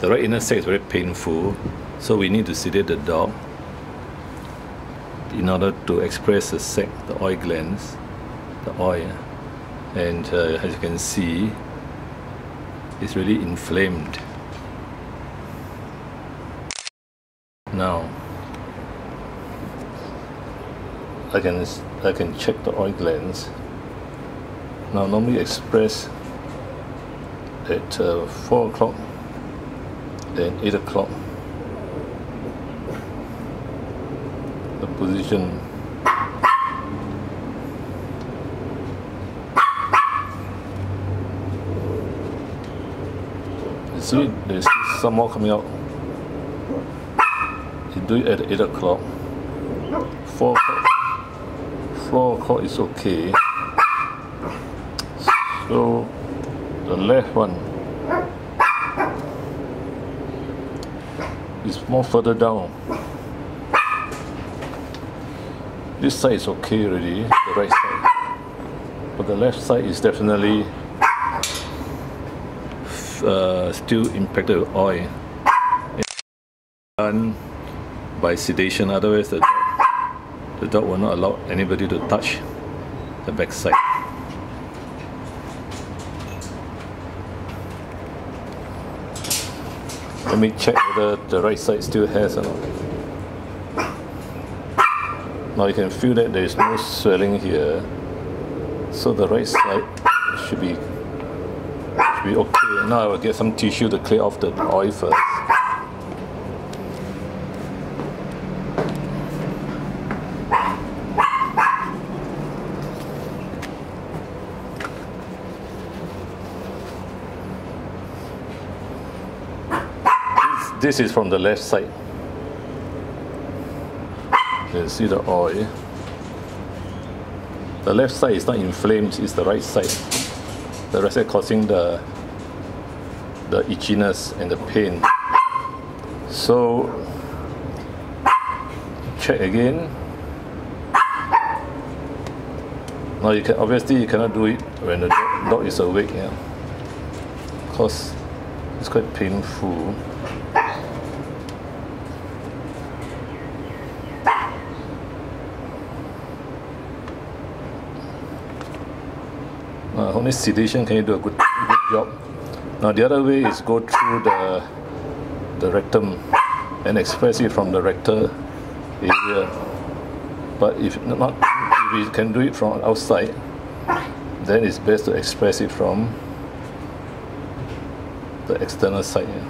the right anal sac is very painful, so we need to sedate the dog in order to express the sac, the oil glands, the oil. And uh, as you can see, it's really inflamed. Now, I can I can check the oil glands. Now normally express at uh, 4 o'clock and 8 o'clock. The position You see, there's some more coming out. You do it at 8 o'clock. 4 o'clock. 4 o'clock is okay. So, the left one is more further down. This side is okay already, the right side. But the left side is definitely uh, still impacted with oil. Done by sedation, otherwise the dog, the dog will not allow anybody to touch the backside. Let me check whether the right side still has or not. Now you can feel that there is no swelling here. So the right side should be should be okay. Now I will get some tissue to clear off the oil first. This, is from the left side. You see the oil. The left side is not inflamed, it's the right side. The right side causing the the itchiness and the pain. So check again. Now you can obviously you cannot do it when the dog, dog is awake, yeah. Because it's quite painful. Uh, only sedation can you do a good, good job. Now the other way is go through the the rectum and express it from the rectal area. But if not, if we can do it from outside, then it's best to express it from the external side. Yeah.